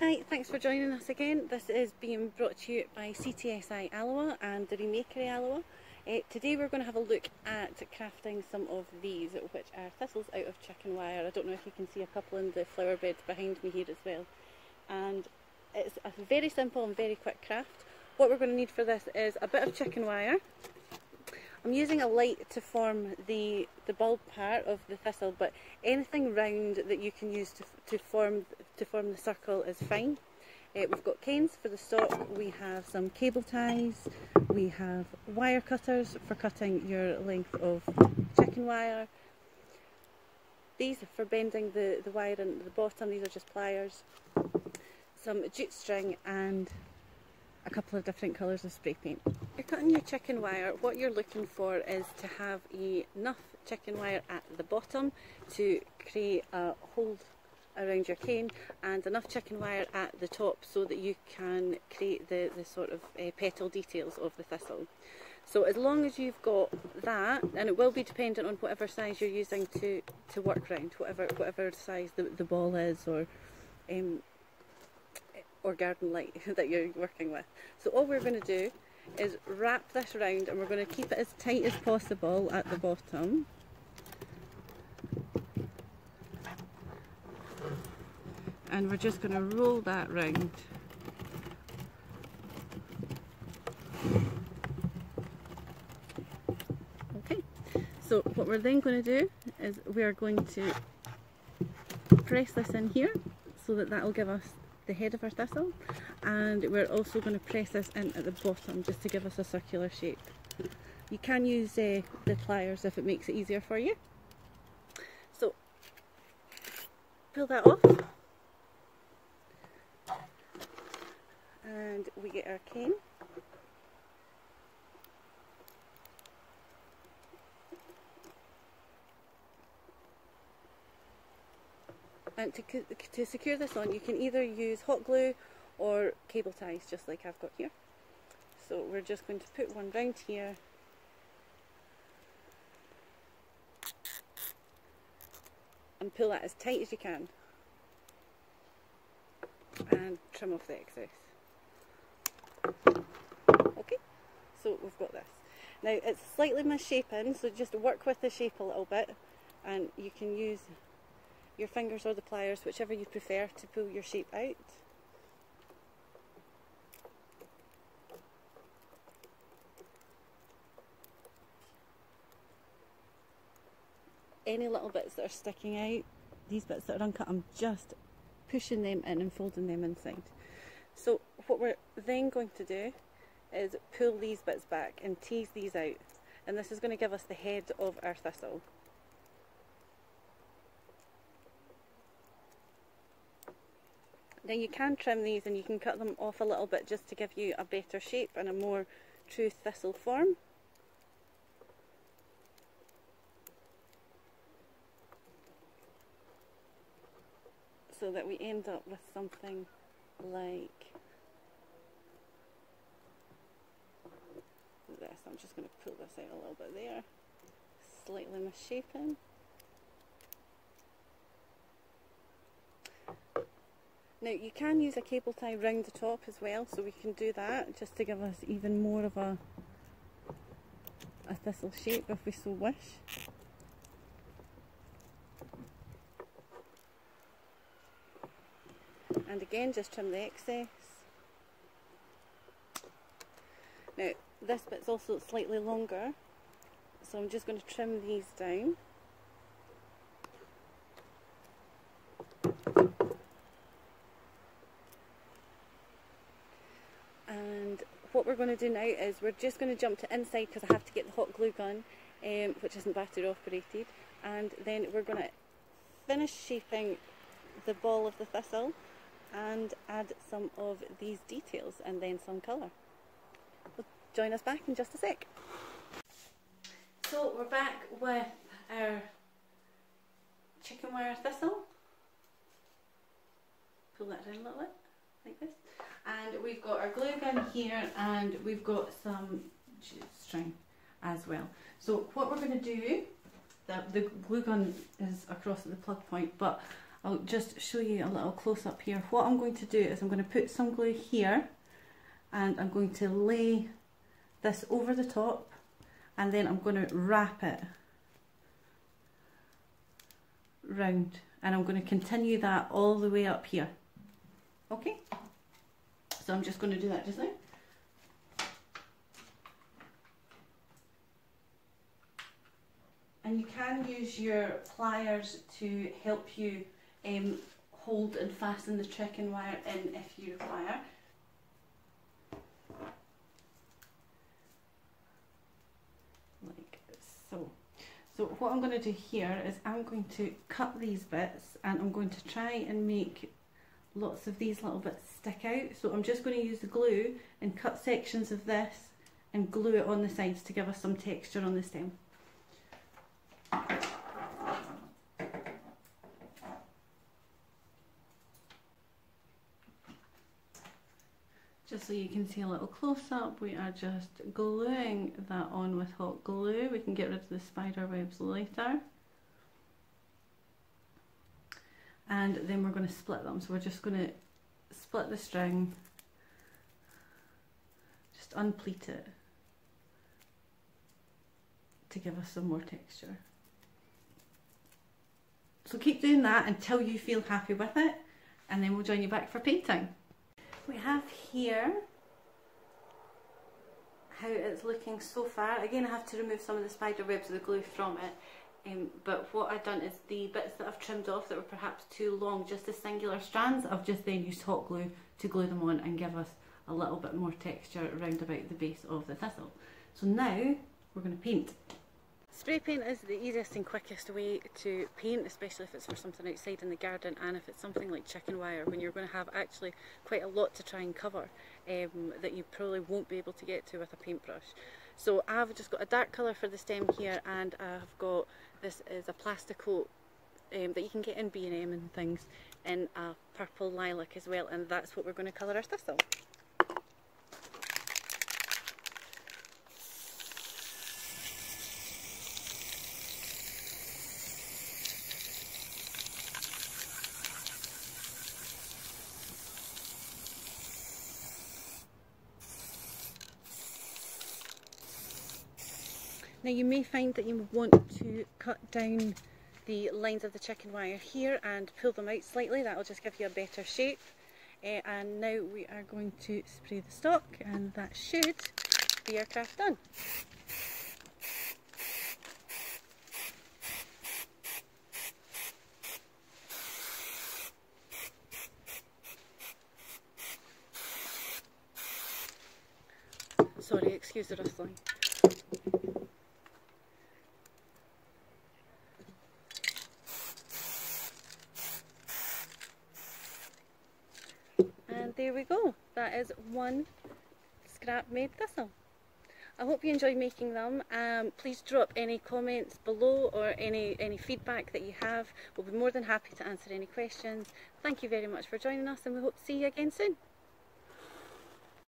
Hi, thanks for joining us again. This is being brought to you by CTSI Alloa and the Remakery Alloa. Uh, today we're going to have a look at crafting some of these, which are thistles out of chicken wire. I don't know if you can see a couple in the flower beds behind me here as well. And it's a very simple and very quick craft. What we're going to need for this is a bit of chicken wire. I'm using a light to form the, the bulb part of the thistle, but anything round that you can use to, to form to form the circle is fine. Uh, we've got canes for the stalk, we have some cable ties, we have wire cutters for cutting your length of chicken wire. These are for bending the, the wire in the bottom, these are just pliers. Some jute string and a couple of different colours of spray paint. You're cutting your chicken wire, what you're looking for is to have enough chicken wire at the bottom to create a hold around your cane and enough chicken wire at the top so that you can create the, the sort of uh, petal details of the thistle. So as long as you've got that, and it will be dependent on whatever size you're using to, to work round, whatever whatever size the, the ball is or um, or garden light that you're working with. So all we're going to do is wrap this around and we're going to keep it as tight as possible at the bottom and we're just going to roll that round. Okay, so what we're then going to do is we are going to press this in here so that that will give us the head of our thistle and we're also going to press this in at the bottom just to give us a circular shape. You can use uh, the pliers if it makes it easier for you. So pull that off and we get our cane. And to, to secure this on you can either use hot glue or cable ties just like I've got here. So we're just going to put one round here and pull that as tight as you can and trim off the excess. Okay, so we've got this. Now it's slightly misshapen, so just work with the shape a little bit and you can use your fingers or the pliers, whichever you prefer, to pull your shape out. Any little bits that are sticking out, these bits that are uncut, I'm just pushing them in and folding them inside. So what we're then going to do is pull these bits back and tease these out and this is going to give us the head of our thistle. Now you can trim these and you can cut them off a little bit just to give you a better shape and a more true thistle form. So that we end up with something like this. I'm just going to pull this out a little bit there. Slightly misshapen. Now you can use a cable tie round the top as well, so we can do that just to give us even more of a, a thistle shape if we so wish. And again, just trim the excess. Now, this bit's also slightly longer, so I'm just going to trim these down. And what we're going to do now is we're just going to jump to inside because I have to get the hot glue gun, um, which isn't battery operated, and then we're going to finish shaping the ball of the thistle and add some of these details and then some colour. We'll join us back in just a sec. So we're back with our chicken wire thistle. Pull that down a little bit, like this. And we've got our glue gun here and we've got some string as well. So what we're going to do, the, the glue gun is across at the plug point, but I'll just show you a little close up here. What I'm going to do is I'm going to put some glue here and I'm going to lay this over the top and then I'm going to wrap it round and I'm going to continue that all the way up here. Okay, so I'm just going to do that just now. And you can use your pliers to help you um, hold and fasten the chicken wire in if you require. Like so. So what I'm going to do here is I'm going to cut these bits and I'm going to try and make lots of these little bits stick out. So I'm just going to use the glue and cut sections of this and glue it on the sides to give us some texture on the stem. Just so you can see a little close up, we are just gluing that on with hot glue. We can get rid of the spider webs later. And then we're going to split them. So we're just going to split the string, just unpleat it to give us some more texture. So keep doing that until you feel happy with it and then we'll join you back for painting. We have here how it's looking so far. Again I have to remove some of the spider webs of the glue from it um, but what I've done is the bits that I've trimmed off that were perhaps too long, just the singular strands, I've just then used hot glue to glue them on and give us a little bit more texture around about the base of the thistle. So now we're going to paint. Spray paint is the easiest and quickest way to paint, especially if it's for something outside in the garden and if it's something like chicken wire when you're going to have actually quite a lot to try and cover um, that you probably won't be able to get to with a paintbrush. So I've just got a dark colour for the stem here and I've got, this is a PlastiKote um, that you can get in B&M and things in a purple lilac as well and that's what we're going to colour our thistle. Now you may find that you want to cut down the lines of the chicken wire here and pull them out slightly, that will just give you a better shape. Uh, and now we are going to spray the stock and that should be our craft done. Sorry, excuse the rustling. there we go. That is one scrap made thistle. I hope you enjoyed making them. Um, please drop any comments below or any, any feedback that you have. We'll be more than happy to answer any questions. Thank you very much for joining us and we hope to see you again soon.